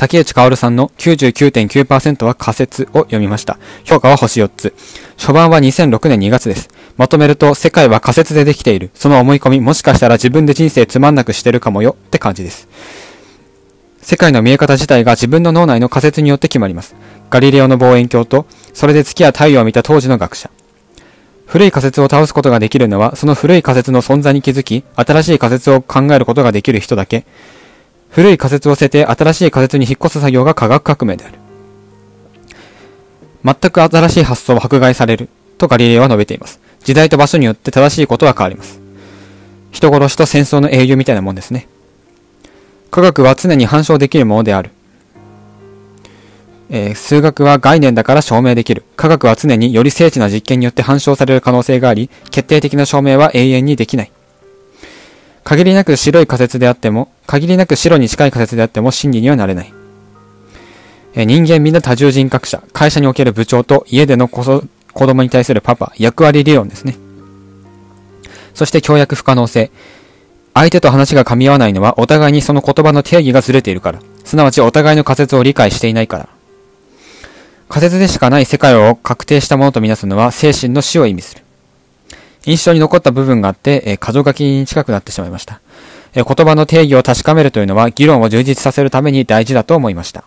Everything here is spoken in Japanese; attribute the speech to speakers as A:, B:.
A: 竹内薫さんの99.9%は仮説を読みました。評価は星4つ。初版は2006年2月です。まとめると、世界は仮説でできている。その思い込み、もしかしたら自分で人生つまんなくしてるかもよって感じです。世界の見え方自体が自分の脳内の仮説によって決まります。ガリレオの望遠鏡と、それで月や太陽を見た当時の学者。古い仮説を倒すことができるのは、その古い仮説の存在に気づき、新しい仮説を考えることができる人だけ。古い仮説を捨てて新しい仮説に引っ越す作業が科学革命である。全く新しい発想は迫害される。とガリレオは述べています。時代と場所によって正しいことは変わります。人殺しと戦争の英雄みたいなもんですね。科学は常に反証できるものである。えー数学は概念だから証明できる。科学は常により精緻な実験によって反証される可能性があり、決定的な証明は永遠にできない。限りなく白い仮説であっても、限りなく白に近い仮説であっても真理にはなれない。え人間みんな多重人格者、会社における部長と家でのこそ子供に対するパパ、役割理論ですね。そして協約不可能性。相手と話が噛み合わないのはお互いにその言葉の定義がずれているから。すなわちお互いの仮説を理解していないから。仮説でしかない世界を確定したものとみなすのは精神の死を意味する。印象に残った部分があって、え箇条書きに近くなってしまいました。え言葉の定義を確かめるというのは議論を充実させるために大事だと思いました。